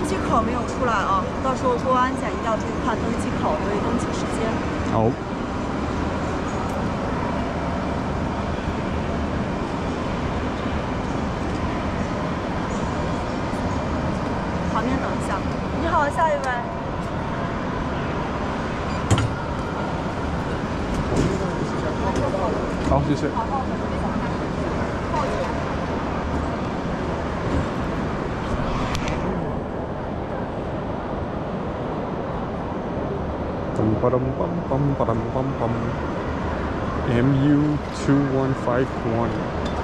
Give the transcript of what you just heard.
机口没有出来啊，到时候过安检一定要注意看登机口，留意登机时间。好。旁边等一下。你好，下一位。好，谢谢。Bum bum bum bum bum bum bum. MU 2151.